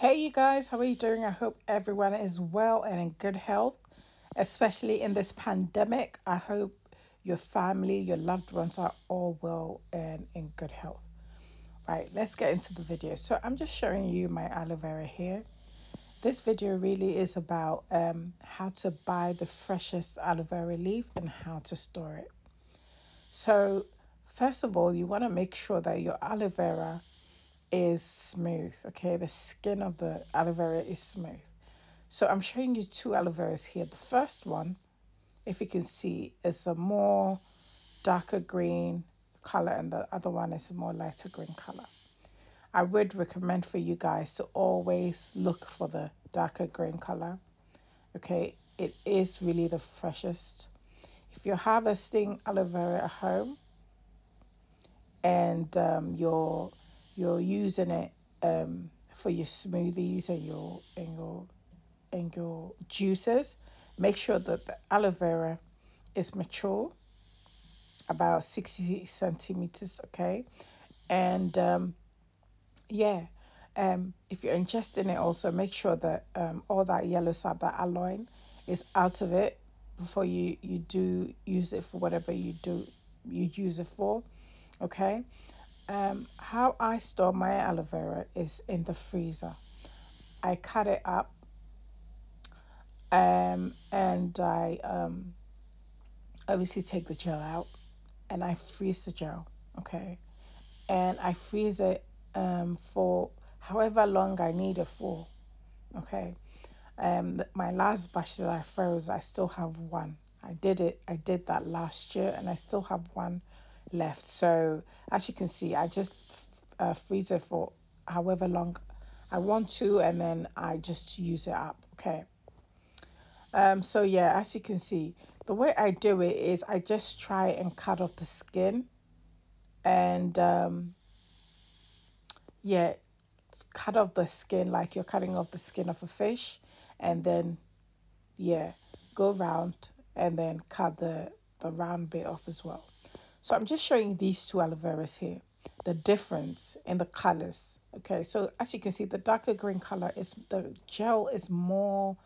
Hey, you guys, how are you doing? I hope everyone is well and in good health, especially in this pandemic. I hope your family, your loved ones are all well and in good health. Right, let's get into the video. So, I'm just showing you my aloe vera here. This video really is about um, how to buy the freshest aloe vera leaf and how to store it. So, first of all, you want to make sure that your aloe vera is smooth. Okay, the skin of the aloe vera is smooth. So I'm showing you two aloe veras here. The first one, if you can see, is a more darker green color and the other one is a more lighter green color. I would recommend for you guys to always look for the darker green color. Okay, it is really the freshest. If you're harvesting aloe vera at home and um, you're you're using it um, for your smoothies and your and your and your juices, make sure that the aloe vera is mature, about sixty centimeters. Okay, and um, yeah, um, if you're ingesting it, also make sure that um, all that yellow sap, that aloin, is out of it before you you do use it for whatever you do you use it for. Okay, um, how I store my aloe vera is in the freezer. I cut it up um, and I um, obviously take the gel out and I freeze the gel, okay? And I freeze it um, for however long I need it for, okay? Um, my last batch that I froze, I still have one. I did it, I did that last year and I still have one left. So as you can see, I just uh, freeze it for however long I want to, and then I just use it up. Okay. Um. So yeah, as you can see, the way I do it is I just try and cut off the skin, and um. Yeah, cut off the skin like you're cutting off the skin of a fish, and then, yeah, go round and then cut the the round bit off as well. So I'm just showing these two aloe veras here, the difference in the colors. Okay, so as you can see, the darker green color is the gel is more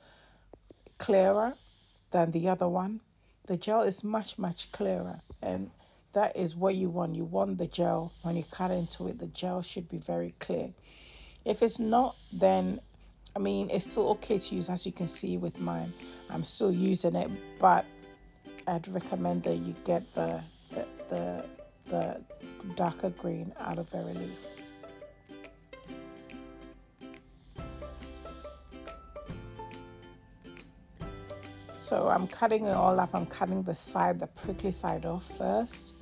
clearer than the other one. The gel is much, much clearer and that is what you want. You want the gel, when you cut into it, the gel should be very clear. If it's not, then I mean, it's still okay to use as you can see with mine. I'm still using it, but I'd recommend that you get the the, the darker green aloe vera leaf. So I'm cutting it all up. I'm cutting the side, the prickly side off first.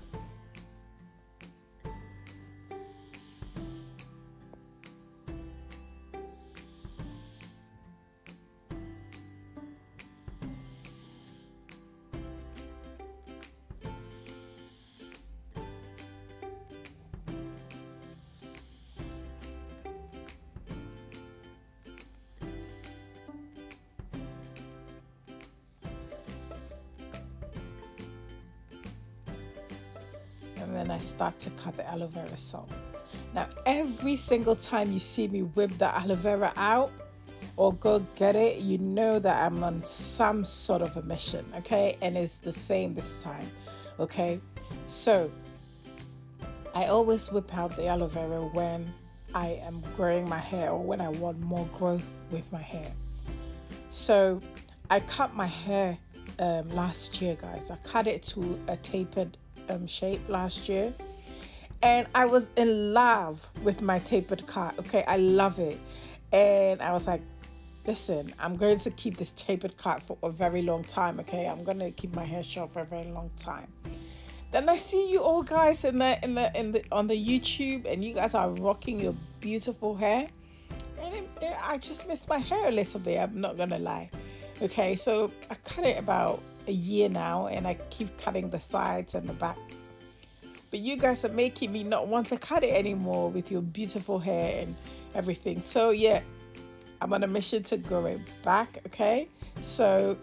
Then I start to cut the aloe vera some. Now, every single time you see me whip the aloe vera out or go get it, you know that I'm on some sort of a mission, okay? And it's the same this time, okay? So, I always whip out the aloe vera when I am growing my hair or when I want more growth with my hair. So, I cut my hair um, last year, guys. I cut it to a tapered um, shape last year. And I was in love with my tapered cut. Okay, I love it. And I was like, listen, I'm going to keep this tapered cut for a very long time. Okay, I'm going to keep my hair short for a very long time. Then I see you all guys in the in the in the on the YouTube, and you guys are rocking your beautiful hair. And it, it, I just missed my hair a little bit. I'm not gonna lie. Okay, so I cut it about a year now and I keep cutting the sides and the back. But you guys are making me not want to cut it anymore with your beautiful hair and everything. So yeah, I'm on a mission to grow it back, okay? So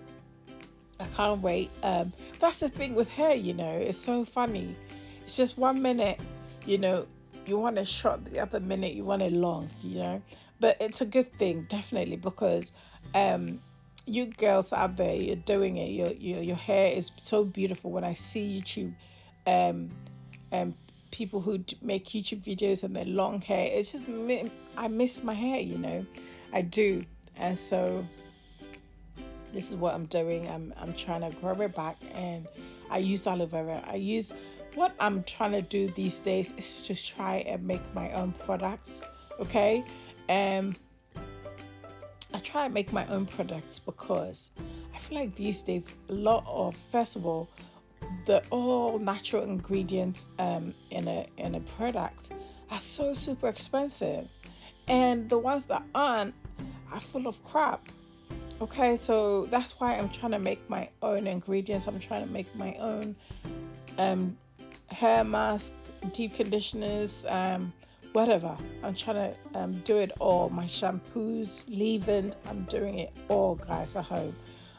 I can't wait. Um, that's the thing with hair, you know, it's so funny. It's just one minute, you know, you want it short, the other minute you want it long, you know. but it's a good thing definitely because um you girls out there you're doing it your your, your hair is so beautiful. When i see youtube um um people who make youtube videos and their long hair it's just i miss my hair you know? I do. And so this is what i'm doing. I'm i'm trying to grow it back and i use aloe vera. I use what i'm trying to do these days is just try and make my own products okay? Um try and make my own products because I feel like these days a lot of first of all the all natural ingredients um, in a in a product are so super expensive, and the ones that aren't are full of crap. Okay, so that's why I'm trying to make my own ingredients. I'm trying to make my own um, hair mask, deep conditioners, um, whatever. I'm trying to um, do it all. My shampoos, leave-in, I'm doing it all, guys, at home.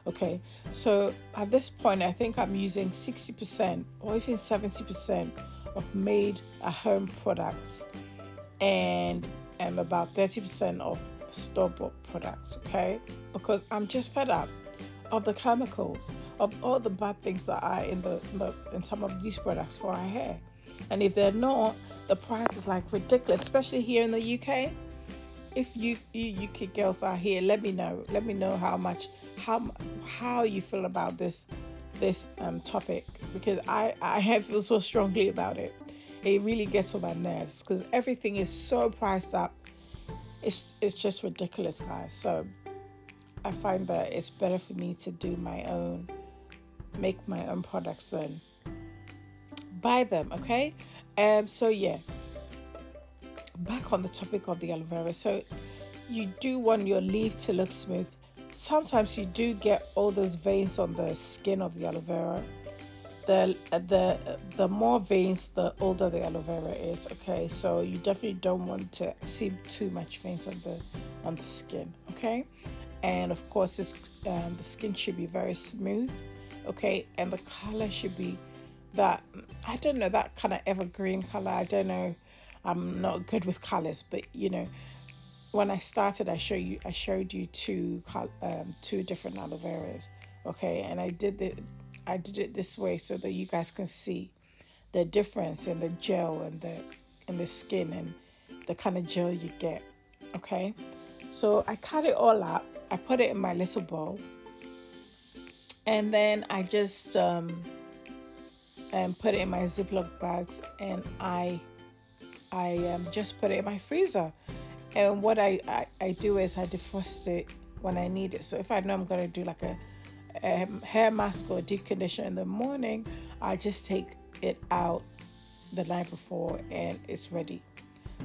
Okay, so at this point, I think I'm using 60% or even 70% of made at home products and um, about 30% of store bought products. Okay, because I'm just fed up of the chemicals, of all the bad things that are in the, in, the, in some of these products for our hair. And if they're not, the price is like ridiculous, especially here in the UK. If you, you UK girls are here, let me know. Let me know how much how how you feel about this this um, topic because I I feel so strongly about it. It really gets on my nerves because everything is so priced up. It's it's just ridiculous, guys. So I find that it's better for me to do my own, make my own products than buy them. Okay, um, so yeah, back on the topic of the aloe vera. So you do want your leaf to look smooth. Sometimes you do get all those veins on the skin of the aloe vera. The the the more veins, the older the aloe vera is. Okay, so you definitely don't want to see too much veins on the on the skin. Okay, and of course, um, the skin should be very smooth. Okay, and the color should be that I don't know that kind of evergreen color. I don't know. I'm not good with colors, but you know, when I started, I show you I showed you two um, two different aloe veras. Okay, and I did it. I did it this way so that you guys can see the difference in the gel and the in the skin and the kind of gel you get. Okay, so I cut it all up. I put it in my little bowl, and then I just um, and put it in my Ziploc bags and I I um, just put it in my freezer. And what I, I, I, do is I defrost it when I need it. So if I know I'm going to do like a, a hair mask or deep conditioner in the morning, I just take it out the night before and it's ready.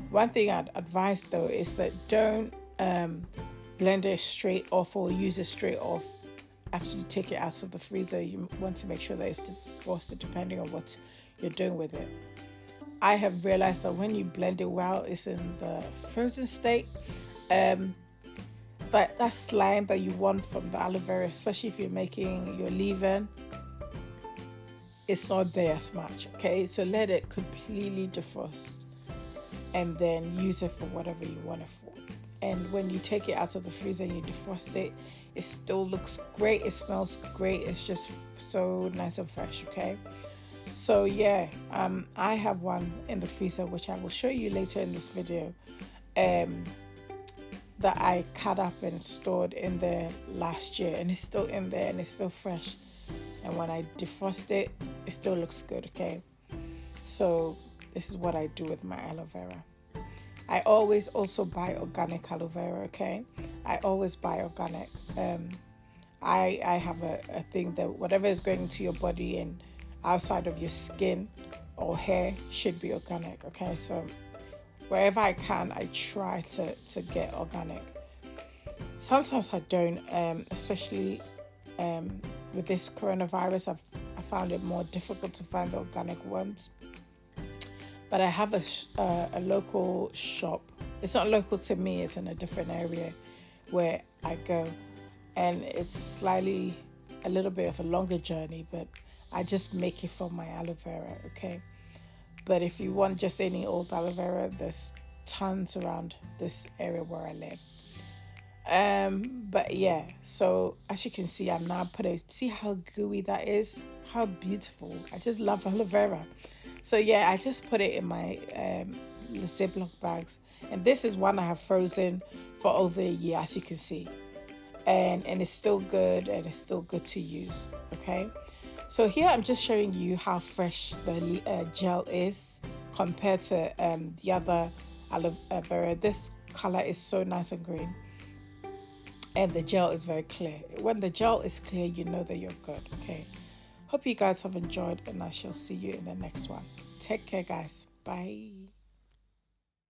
One thing I'd advise though is that don't um, blend it straight off or use it straight off after you take it out of the freezer, you want to make sure that it's defrosted depending on what you're doing with it. I have realized that when you blend it well, it's in the frozen state. Um, but that slime that you want from the aloe vera, especially if you're making your leave-in, it's not there as much. Okay, so let it completely defrost, and then use it for whatever you want it for. And when you take it out of the freezer and you defrost it, it still looks great. It smells great. It's just so nice and fresh, okay? So yeah, um, I have one in the freezer which I will show you later in this video. Um, that I cut up and stored in there last year, and it's still in there and it's still fresh. And when I defrost it, it still looks good. Okay, so this is what I do with my aloe vera. I always also buy organic aloe vera. Okay, I always buy organic. Um, I I have a, a thing that whatever is going into your body and outside of your skin or hair should be organic. Okay, so wherever I can, I try to to get organic. Sometimes I don't, um, especially um, with this coronavirus. I've I found it more difficult to find the organic ones. But I have a uh, a local shop. It's not local to me. It's in a different area where I go, and it's slightly a little bit of a longer journey, but I just make it from my aloe vera, okay? But if you want just any old aloe vera, there's tons around this area where I live. Um, but yeah, so as you can see, I'm now putting, see how gooey that is? How beautiful. I just love aloe vera. So yeah, I just put it in my um, Ziploc bags. And this is one I have frozen for over a year, as you can see. And, and it's still good and it's still good to use, okay? So here I'm just showing you how fresh the uh, gel is compared to um, the other aloe vera. This color is so nice and green and the gel is very clear. When the gel is clear, you know that you're good, okay? Hope you guys have enjoyed and I shall see you in the next one. Take care, guys. Bye.